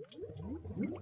Mm-hmm.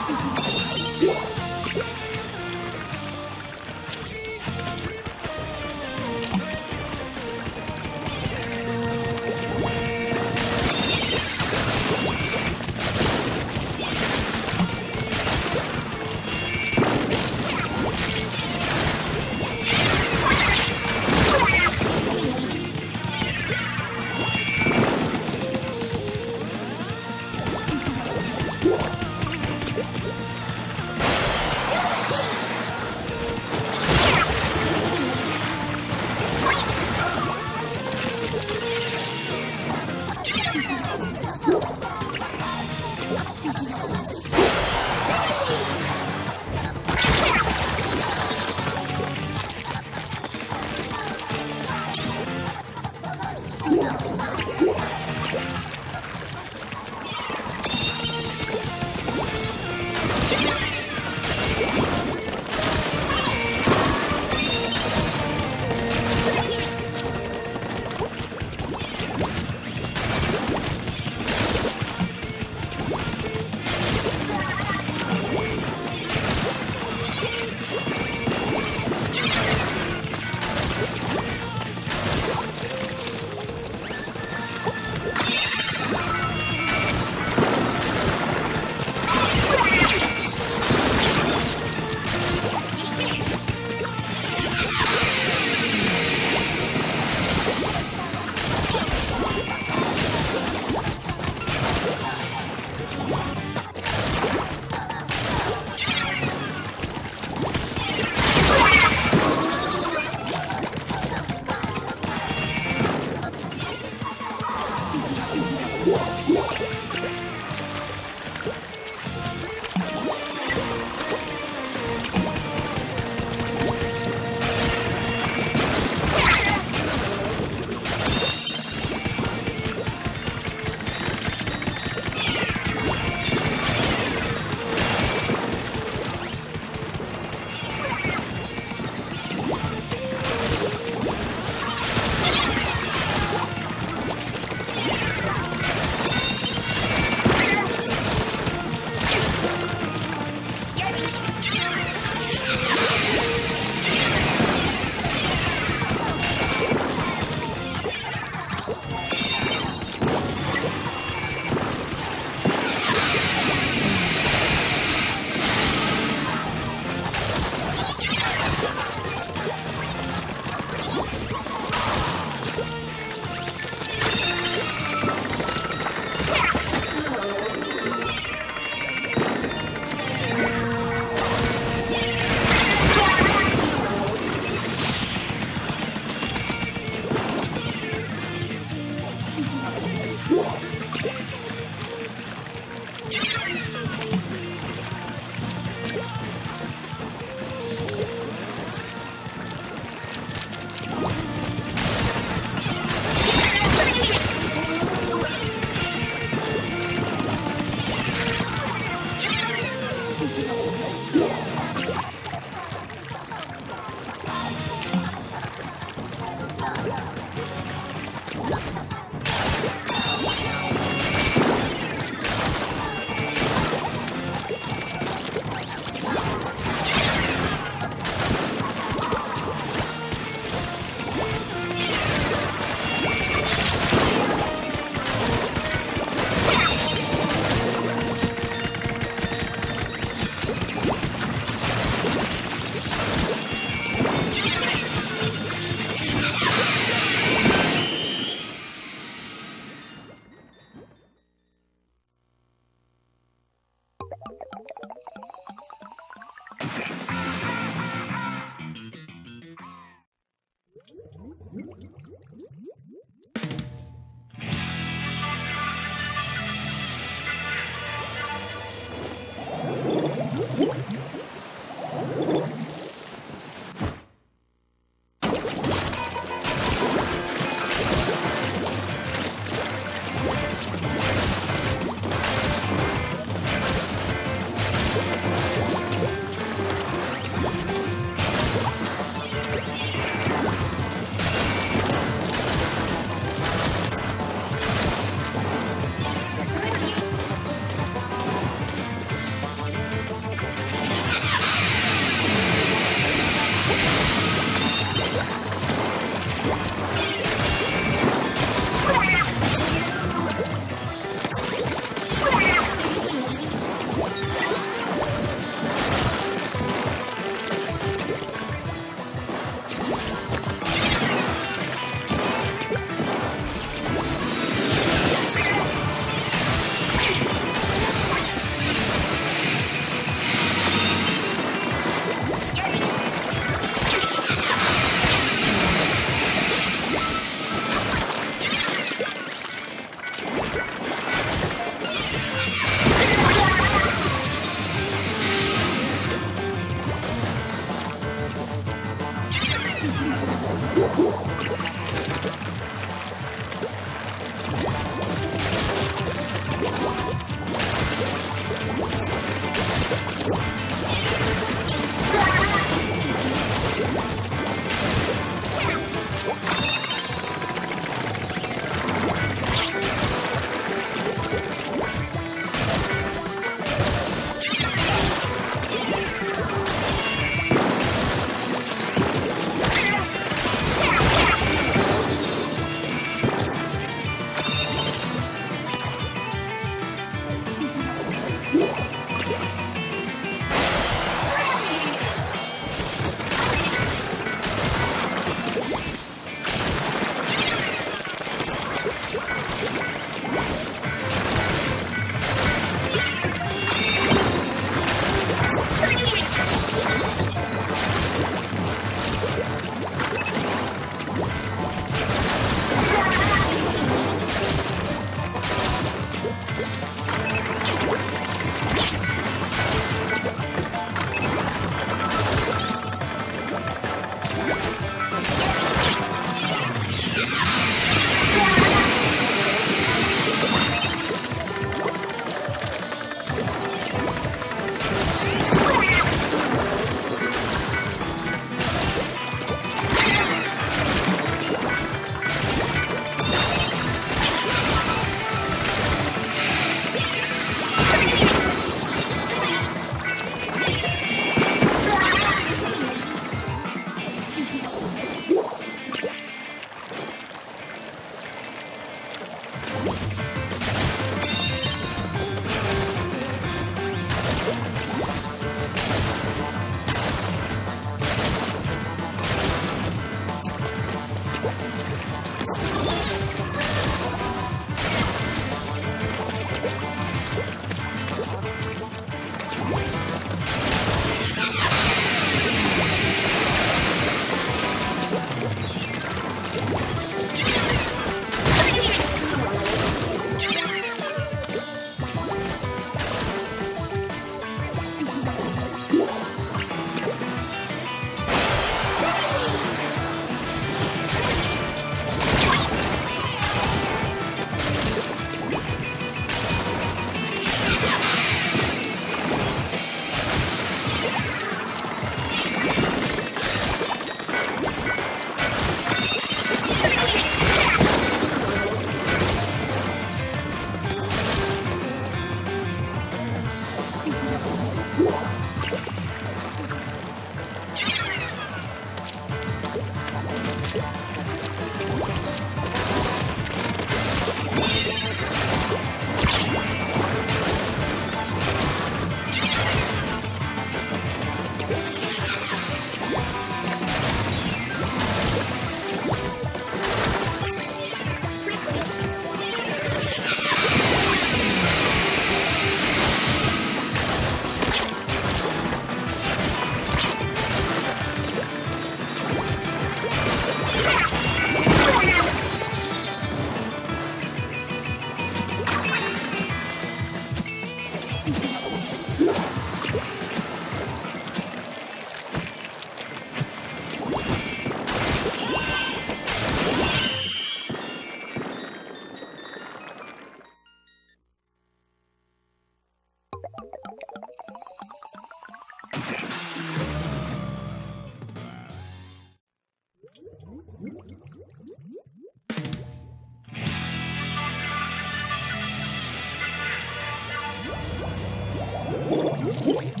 What?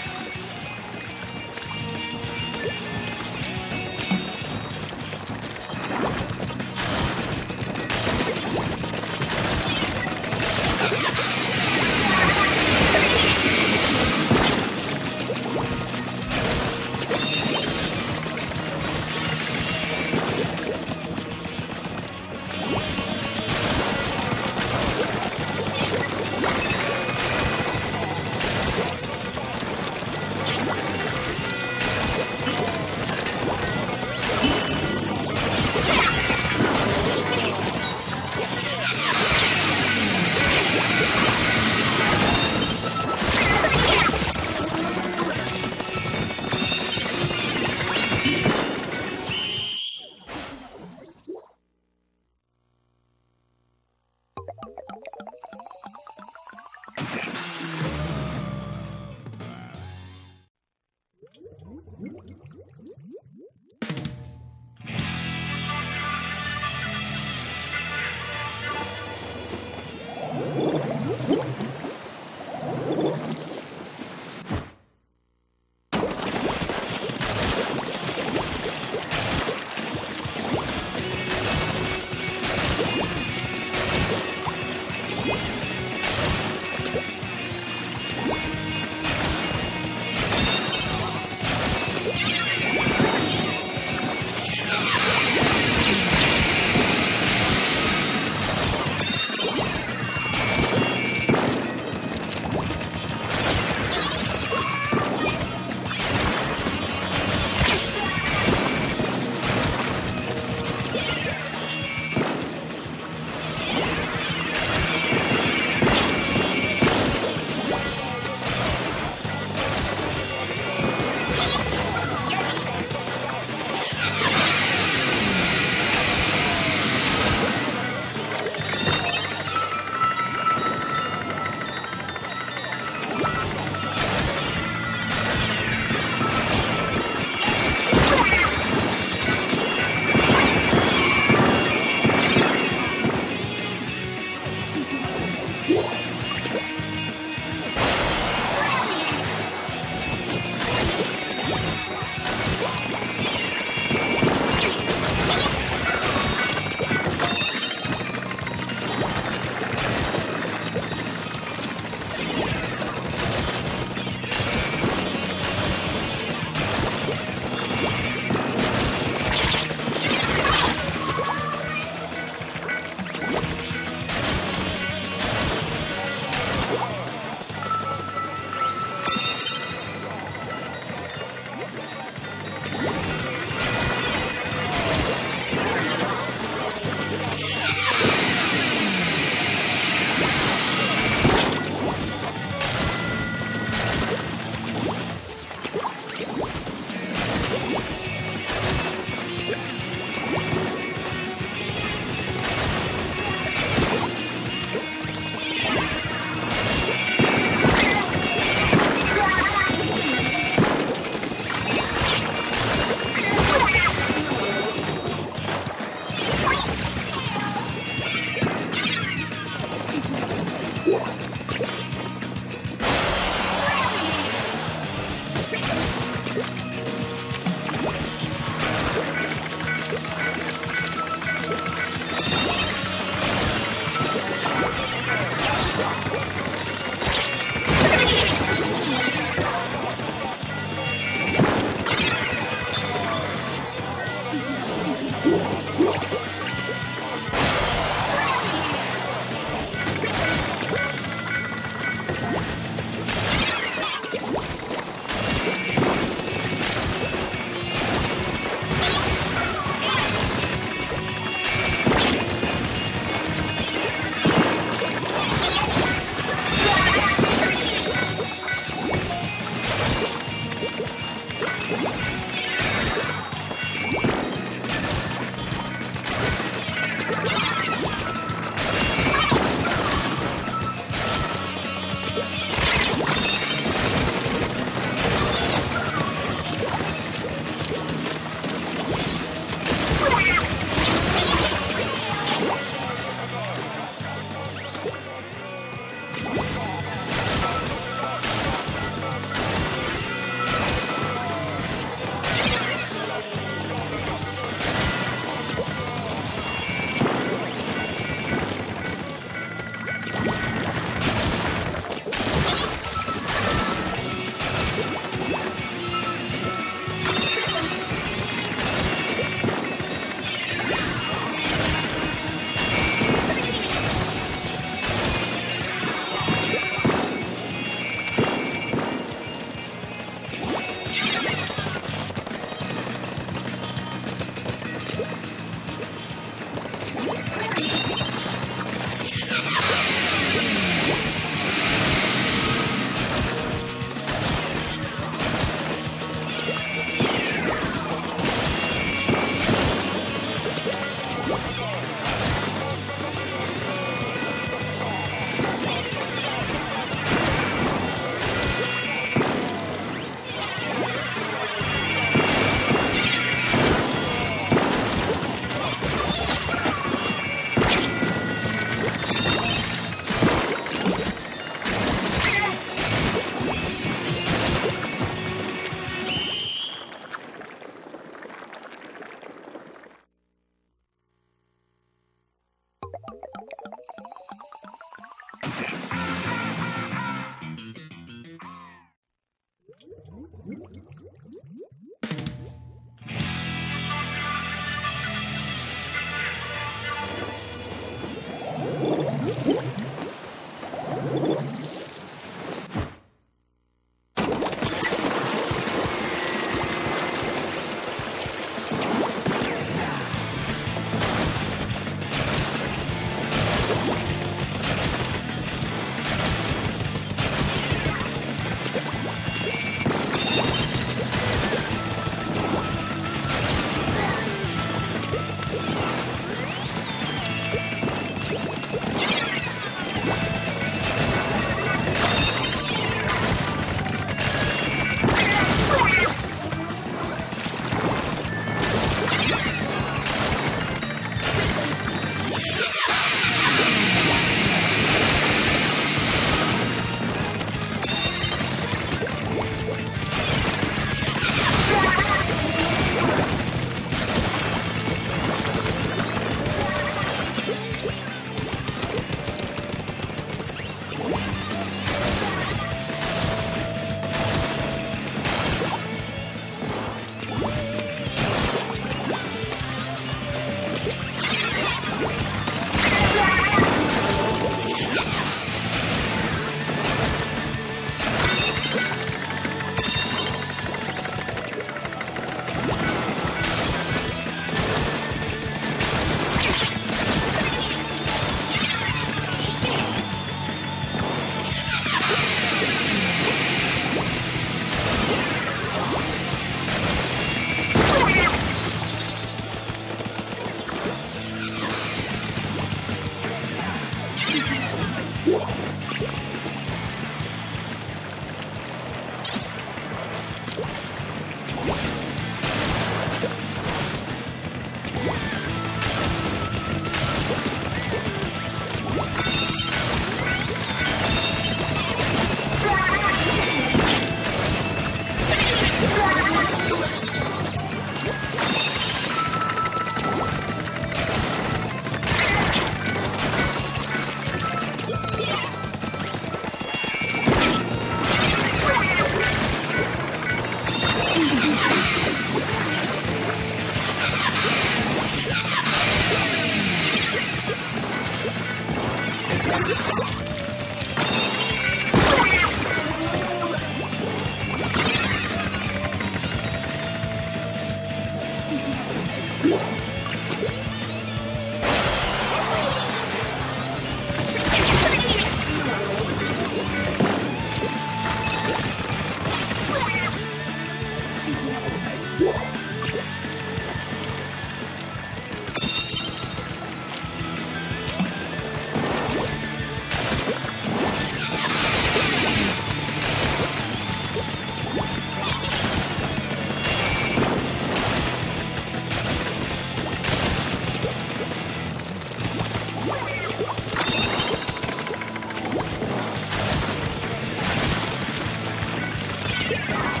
Bye.